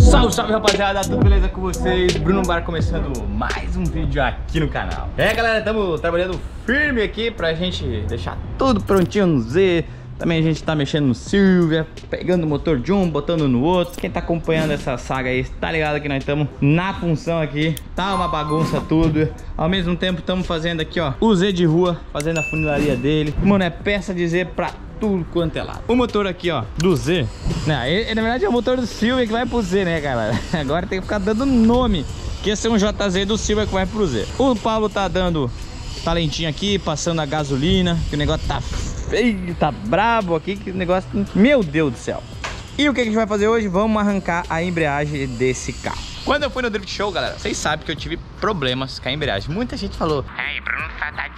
Salve, salve rapaziada, tudo beleza com vocês? Bruno Bar começando mais um vídeo aqui no canal É galera, estamos trabalhando firme aqui pra gente deixar tudo prontinho no Z também a gente tá mexendo no Silvia, pegando o motor de um, botando no outro. Quem tá acompanhando essa saga aí, tá ligado que nós estamos na função aqui. Tá uma bagunça tudo. Ao mesmo tempo estamos fazendo aqui, ó, o Z de rua, fazendo a funilaria dele. Mano, é peça de Z pra tudo quanto é lado. O motor aqui, ó, do Z, né, ele, na verdade é o motor do Silvia que vai pro Z, né, galera? Agora tem que ficar dando nome, que esse é um JZ do Silvia que vai pro Z. O Paulo tá dando talentinho aqui, passando a gasolina, que o negócio tá feio, tá brabo aqui, que negócio... Meu Deus do céu. E o que a gente vai fazer hoje? Vamos arrancar a embreagem desse carro. Quando eu fui no Drift Show, galera, vocês sabem que eu tive problemas com a embreagem. Muita gente falou, ai, Bruno, tá, tá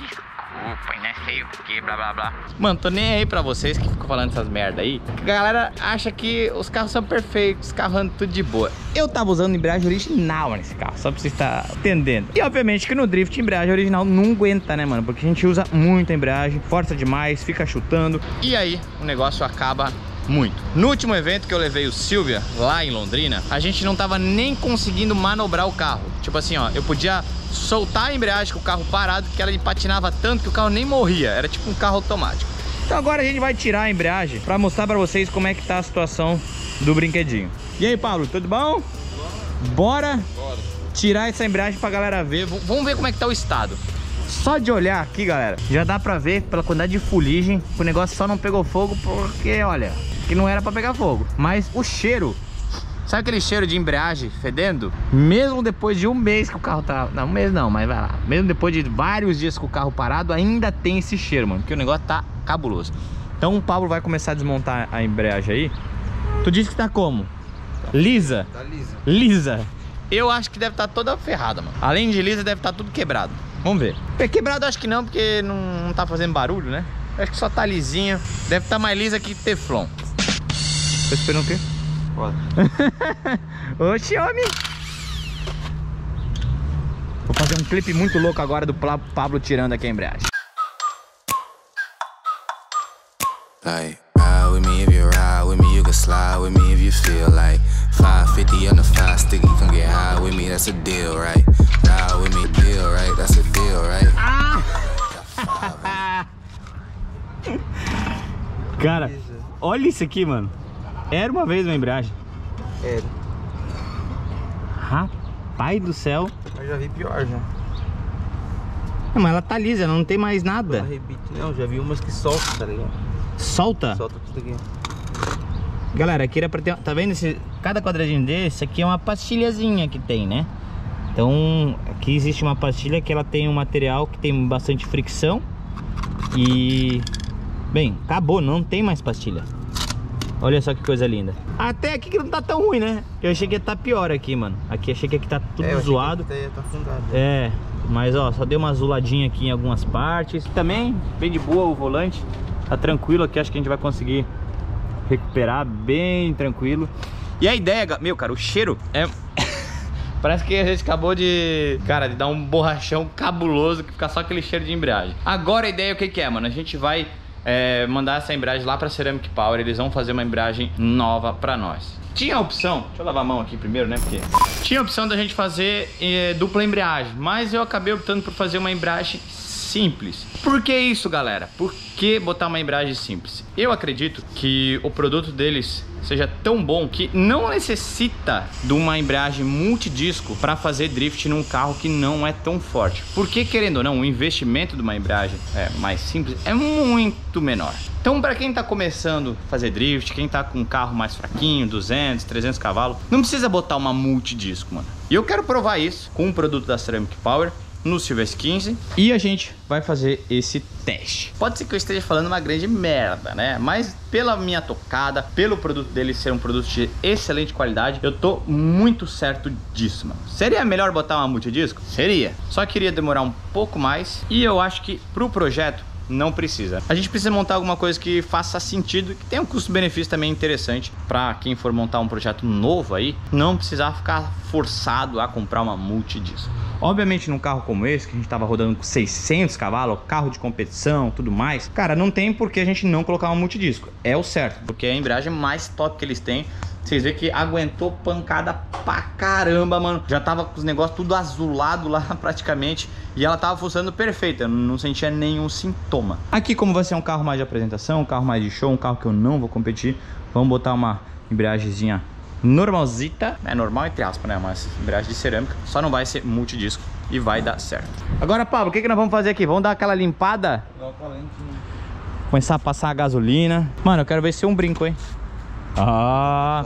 desculpa, né? Sei o que, blá, blá, blá. Mano, tô nem aí pra vocês que ficam falando essas merda aí. A galera acha que os carros são perfeitos, os carros andam tudo de boa. Eu tava usando embreagem original nesse carro, só pra você estar entendendo. E obviamente que no Drift, embreagem original não aguenta, né, mano? Porque a gente usa muita embreagem, força demais, fica chutando. E aí, o negócio acaba muito. No último evento que eu levei o Silvia, lá em Londrina, a gente não tava nem conseguindo manobrar o carro. Tipo assim, ó, eu podia soltar a embreagem com o carro parado, que ela patinava tanto que o carro nem morria. Era tipo um carro automático. Então agora a gente vai tirar a embreagem para mostrar para vocês como é que tá a situação do brinquedinho. E aí, Paulo, tudo bom? Bora, Bora. tirar essa embreagem pra galera ver. V vamos ver como é que tá o estado. Só de olhar aqui, galera, já dá pra ver pela quantidade de fuligem que o negócio só não pegou fogo porque, olha, que não era pra pegar fogo. Mas o cheiro Sabe aquele cheiro de embreagem fedendo? Mesmo depois de um mês que o carro tá... Não, um mês não, mas vai lá. Mesmo depois de vários dias com o carro parado, ainda tem esse cheiro, mano. Porque o negócio tá cabuloso. Então o Pablo vai começar a desmontar a embreagem aí. Tu disse que tá como? Lisa? Tá lisa. Lisa. Eu acho que deve estar tá toda ferrada, mano. Além de lisa, deve estar tá tudo quebrado. Vamos ver. É quebrado acho que não, porque não, não tá fazendo barulho, né? Acho que só tá lisinha. Deve estar tá mais lisa que Teflon. Tô esperando o quê? Bora. Oxi, homem. Vou fazer um clipe muito louco agora do Pablo tirando aqui a embreagem. Like, ride with me if you ride with me, you can slide with me if you feel like 550 on the five sticky, come get high with me, that's a deal, right? Cara, olha isso aqui, mano. Era uma vez uma embreagem. Era. Rapaz do céu. Eu já vi pior já. Não, mas ela tá lisa, não tem mais nada. Rebite, não, já vi umas que soltam, tá ligado? Solta? Solta tudo aqui. Galera, aqui era pra ter. Tá vendo esse. Cada quadradinho desse aqui é uma pastilhazinha que tem, né? Então, aqui existe uma pastilha que ela tem um material que tem bastante fricção. E. Bem, acabou, não tem mais pastilha. Olha só que coisa linda. Até aqui que não tá tão ruim, né? Eu achei que ia tá pior aqui, mano. Aqui achei que aqui tá tudo é, zoado. Que tá afundado. É, mas ó, só deu uma azuladinha aqui em algumas partes. Também bem de boa o volante. Tá tranquilo aqui, acho que a gente vai conseguir recuperar bem tranquilo. E a ideia, meu, cara, o cheiro é... Parece que a gente acabou de, cara, de dar um borrachão cabuloso que fica só aquele cheiro de embreagem. Agora a ideia o que que é, mano? A gente vai é, mandar essa embreagem lá para Ceramic Power, eles vão fazer uma embreagem nova para nós. Tinha a opção, deixa eu lavar a mão aqui primeiro, né? Porque tinha a opção da gente fazer é, dupla embreagem, mas eu acabei optando por fazer uma embreagem simples. Por que isso, galera? Por que botar uma embreagem simples? Eu acredito que o produto deles seja tão bom que não necessita de uma embreagem multidisco para fazer drift num carro que não é tão forte. Porque querendo ou não, o investimento de uma embreagem é mais simples é muito menor. Então, para quem está começando a fazer drift, quem está com um carro mais fraquinho, 200, 300 cavalos, não precisa botar uma multidisco, mano. E eu quero provar isso com um produto da Ceramic Power no Silvers 15 e a gente vai fazer esse teste. Pode ser que eu esteja falando uma grande merda, né? Mas pela minha tocada, pelo produto dele ser um produto de excelente qualidade, eu tô muito certo disso, mano. Seria melhor botar uma multidisco? Seria. Só queria demorar um pouco mais e eu acho que pro projeto não precisa. A gente precisa montar alguma coisa que faça sentido, que tenha um custo-benefício também interessante para quem for montar um projeto novo aí, não precisar ficar forçado a comprar uma multidisco. Obviamente, num carro como esse, que a gente tava rodando com 600 cavalos, carro de competição, tudo mais, cara, não tem por que a gente não colocar um multidisco. É o certo, porque é a embreagem mais top que eles têm. Vocês vêem que aguentou pancada pra caramba, mano. Já tava com os negócios tudo azulado lá praticamente. E ela tava funcionando perfeita, não sentia nenhum sintoma. Aqui, como vai ser um carro mais de apresentação, um carro mais de show, um carro que eu não vou competir, vamos botar uma embreagemzinha normalzita. É normal entre aspas, né? Mas embreagem de cerâmica. Só não vai ser multidisco e vai dar certo. Agora, Pablo, o que, que nós vamos fazer aqui? Vamos dar aquela limpada? Começar a passar a gasolina. Mano, eu quero ver se é um brinco, hein? Ah...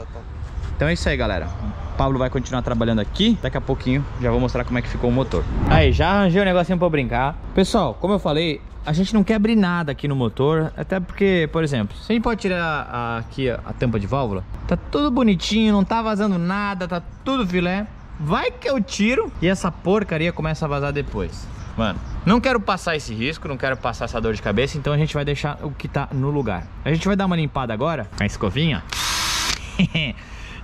Então é isso aí, galera. O Pablo vai continuar trabalhando aqui. Daqui a pouquinho já vou mostrar como é que ficou o motor. Aí, já arranjei um negocinho pra brincar. Pessoal, como eu falei, a gente não quer abrir nada aqui no motor. Até porque, por exemplo, se a gente pode tirar a, aqui a, a tampa de válvula, tá tudo bonitinho, não tá vazando nada, tá tudo filé. Vai que eu tiro e essa porcaria começa a vazar depois. Mano, não quero passar esse risco, não quero passar essa dor de cabeça, então a gente vai deixar o que tá no lugar. A gente vai dar uma limpada agora com a escovinha.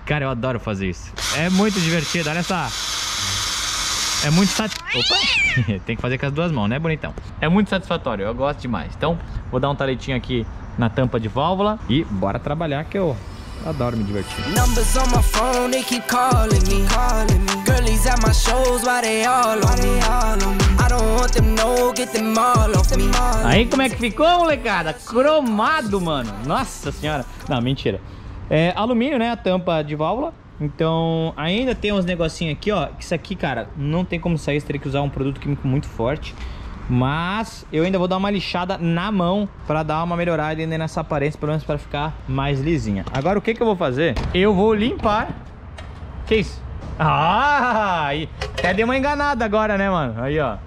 Cara, eu adoro fazer isso. É muito divertido, olha só. É muito satisfatório. Opa! Tem que fazer com as duas mãos, né, bonitão? É muito satisfatório, eu gosto demais. Então, vou dar um taletinho aqui na tampa de válvula e bora trabalhar que eu adoro me divertir. Numbers on my phone, they keep calling me. Girlies at my shows, why they all on me? I don't want them no, get them all off me. Aí como é que ficou, molecada? Cromado, mano. Nossa senhora. Não, mentira. É alumínio, né? A tampa de válvula. Então, ainda tem uns negocinhos aqui, ó. Que isso aqui, cara, não tem como sair. Você teria que usar um produto químico muito forte. Mas eu ainda vou dar uma lixada na mão para dar uma melhorada ainda nessa aparência, pelo menos para ficar mais lisinha. Agora o que, que eu vou fazer? Eu vou limpar. Que isso? Ah. Até deu uma enganada agora, né, mano? Aí, ó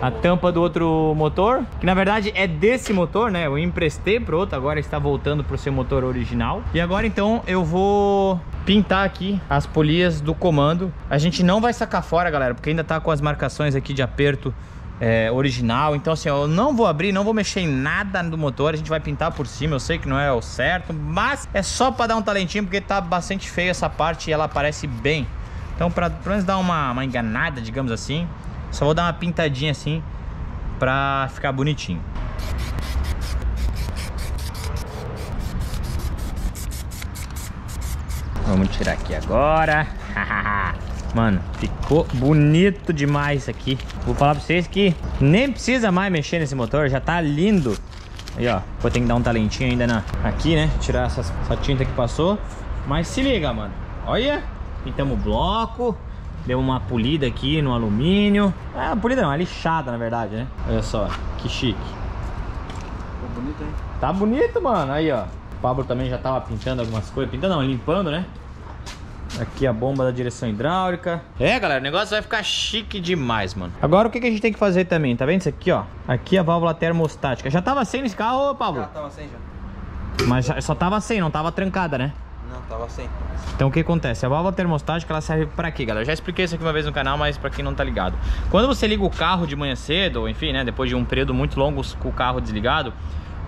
a tampa do outro motor, que na verdade é desse motor, né? Eu emprestei pro outro, agora está voltando pro seu motor original. E agora então eu vou pintar aqui as polias do comando. A gente não vai sacar fora, galera, porque ainda tá com as marcações aqui de aperto é, original. Então assim, eu não vou abrir, não vou mexer em nada do motor. A gente vai pintar por cima, eu sei que não é o certo, mas é só para dar um talentinho, porque tá bastante feio essa parte e ela aparece bem. Então para pelo menos dar uma, uma enganada, digamos assim, só vou dar uma pintadinha assim pra ficar bonitinho. Vamos tirar aqui agora. Mano, ficou bonito demais aqui. Vou falar pra vocês que nem precisa mais mexer nesse motor, já tá lindo. Aí, ó, vou ter que dar um talentinho ainda na, aqui, né? Tirar essa, essa tinta que passou. Mas se liga, mano. Olha, pintamos o bloco. Deu uma polida aqui no alumínio. É, uma polida não, é lixada na verdade, né? Olha só, que chique. Ficou bonito, hein? Tá bonito, mano. Aí, ó. O Pablo também já tava pintando algumas coisas. Pintando não, limpando, né? Aqui a bomba da direção hidráulica. É, galera, o negócio vai ficar chique demais, mano. Agora o que, que a gente tem que fazer também? Tá vendo isso aqui, ó? Aqui a válvula termostática. Já tava sem nesse carro, ô, Pablo? Já tava sem já. Mas já, só tava sem, não tava trancada, né? Não, tava sem. Então o que acontece? A válvula termostática ela serve para quê, galera? Eu já expliquei isso aqui uma vez no canal, mas para quem não tá ligado. Quando você liga o carro de manhã cedo, ou enfim, né, depois de um período muito longo com o carro desligado,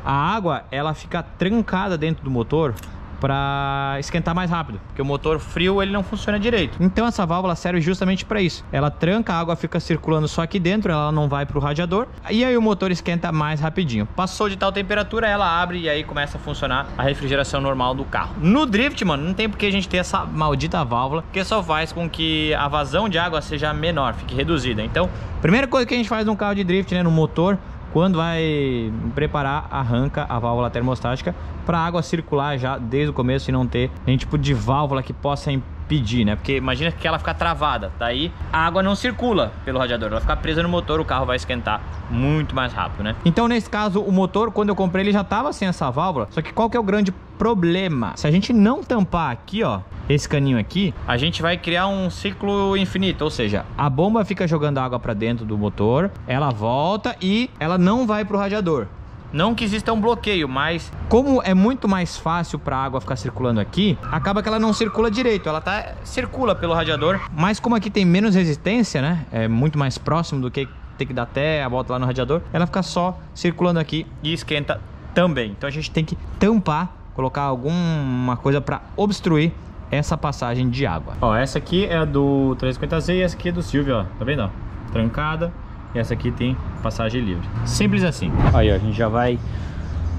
a água ela fica trancada dentro do motor para esquentar mais rápido, porque o motor frio ele não funciona direito. Então essa válvula serve justamente para isso. Ela tranca, a água fica circulando só aqui dentro, ela não vai para o radiador, e aí o motor esquenta mais rapidinho. Passou de tal temperatura, ela abre e aí começa a funcionar a refrigeração normal do carro. No drift, mano, não tem porque a gente ter essa maldita válvula, que só faz com que a vazão de água seja menor, fique reduzida. Então, primeira coisa que a gente faz num carro de drift, né, no motor, quando vai preparar, arranca a válvula termostática para a água circular já desde o começo e não ter nenhum tipo de válvula que possa impedir, né? Porque imagina que ela fica travada, daí a água não circula pelo radiador, ela fica presa no motor, o carro vai esquentar muito mais rápido, né? Então nesse caso o motor, quando eu comprei ele já tava sem essa válvula, só que qual que é o grande problema? Se a gente não tampar aqui, ó, esse caninho aqui, a gente vai criar um ciclo infinito, ou seja, a bomba fica jogando água para dentro do motor, ela volta e ela não vai pro radiador. Não que exista um bloqueio, mas como é muito mais fácil para a água ficar circulando aqui, acaba que ela não circula direito. Ela tá circula pelo radiador, mas como aqui tem menos resistência, né? É muito mais próximo do que tem que dar até a volta lá no radiador, ela fica só circulando aqui e esquenta também. Então a gente tem que tampar, colocar alguma coisa para obstruir essa passagem de água. Ó, essa aqui é a do 350Z e essa aqui é do Silvio, ó. Tá vendo, ó? Trancada. E essa aqui tem passagem livre. Simples assim. Aí, ó, a gente já vai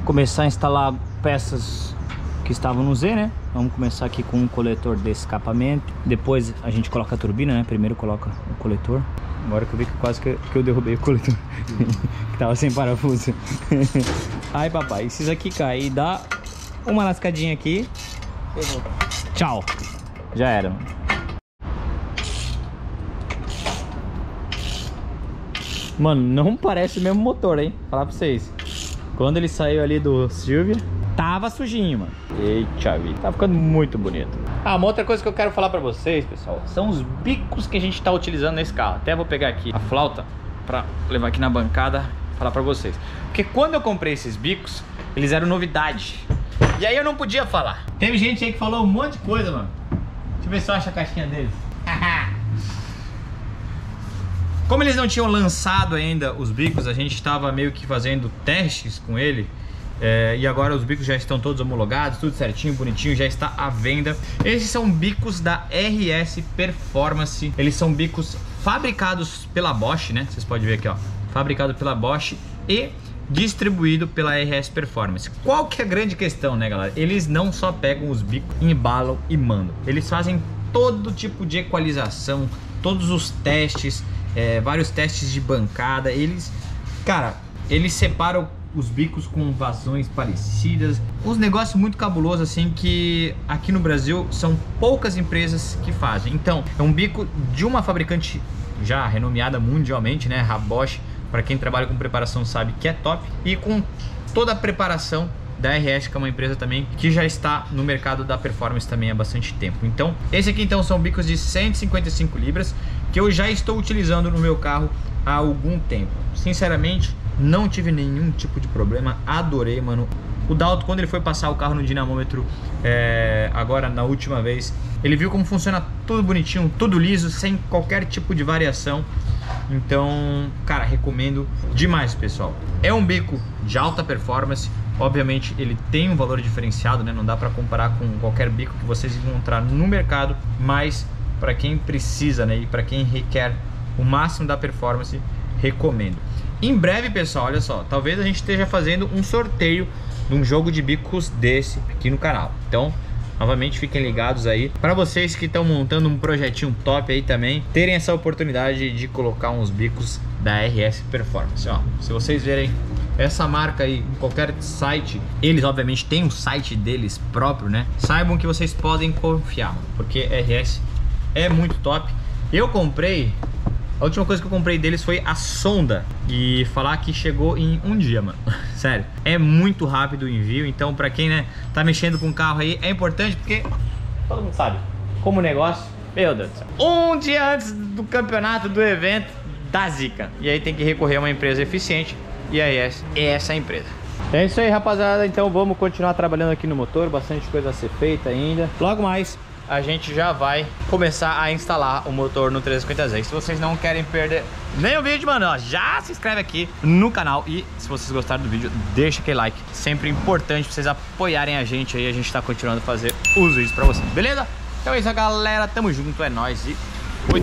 começar a instalar peças que estavam no Z, né? Vamos começar aqui com um coletor de escapamento. Depois a gente coloca a turbina, né? Primeiro coloca o coletor. Agora que eu vi que quase que, que eu derrubei o coletor. que tava sem parafuso. Aí, papai, se isso aqui cair, dá uma lascadinha aqui. Tchau. Já era, mano. Não parece o mesmo motor, hein? Falar pra vocês. Quando ele saiu ali do Silvia, tava sujinho, mano. Eita vida, tá ficando muito bonito. Ah, uma outra coisa que eu quero falar pra vocês, pessoal, são os bicos que a gente tá utilizando nesse carro. Até vou pegar aqui a flauta pra levar aqui na bancada falar pra vocês. Porque quando eu comprei esses bicos, eles eram novidade. E aí eu não podia falar. Teve gente aí que falou um monte de coisa, mano. Deixa eu ver se eu acho a caixinha deles. Como eles não tinham lançado ainda os bicos, a gente estava meio que fazendo testes com ele. É, e agora os bicos já estão todos homologados, tudo certinho, bonitinho, já está à venda. Esses são bicos da RS Performance. Eles são bicos fabricados pela Bosch, né? Vocês podem ver aqui, ó. Fabricado pela Bosch e distribuído pela RS Performance. Qual que é a grande questão, né, galera? Eles não só pegam os bicos, embalam e mandam. Eles fazem todo tipo de equalização, todos os testes, é, vários testes de bancada. Eles, cara, eles separam os bicos com vazões parecidas. Uns negócios muito cabulosos assim que aqui no Brasil são poucas empresas que fazem. Então, é um bico de uma fabricante já renomeada mundialmente, né, a Bosch, para quem trabalha com preparação sabe que é top e com toda a preparação da RS, que é uma empresa também que já está no mercado da performance também há bastante tempo. Então, esse aqui então são bicos de 155 libras que eu já estou utilizando no meu carro há algum tempo. Sinceramente, não tive nenhum tipo de problema, adorei, mano. O Dalton, quando ele foi passar o carro no dinamômetro, é, agora na última vez, ele viu como funciona tudo bonitinho, tudo liso, sem qualquer tipo de variação. Então, cara, recomendo demais, pessoal. É um bico de alta performance. Obviamente, ele tem um valor diferenciado, né? Não dá para comparar com qualquer bico que vocês encontrar no mercado, mas para quem precisa, né, e para quem requer o máximo da performance, recomendo. Em breve, pessoal, olha só, talvez a gente esteja fazendo um sorteio de um jogo de bicos desse aqui no canal. Então, Novamente fiquem ligados aí. Para vocês que estão montando um projetinho top aí também, terem essa oportunidade de colocar uns bicos da RS Performance. Ó, se vocês verem essa marca aí em qualquer site, eles obviamente têm um site deles próprio, né? Saibam que vocês podem confiar, porque RS é muito top. Eu comprei a última coisa que eu comprei deles foi a sonda e falar que chegou em um dia, mano. Sério, é muito rápido o envio, então para quem, né, tá mexendo com o carro aí, é importante porque todo mundo sabe, como negócio, meu Deus do céu. Um dia antes do campeonato, do evento, da zica. E aí tem que recorrer a uma empresa eficiente e a ES é essa empresa. É isso aí, rapaziada. Então vamos continuar trabalhando aqui no motor, bastante coisa a ser feita ainda. Logo mais, a gente já vai começar a instalar o motor no 350Z. Se vocês não querem perder nenhum vídeo, mano, ó, já se inscreve aqui no canal e se vocês gostaram do vídeo, deixa aquele like. Sempre importante pra vocês apoiarem a gente aí, a gente tá continuando a fazer os vídeos pra vocês, beleza? Então é isso, galera. Tamo junto, é nóis e fui!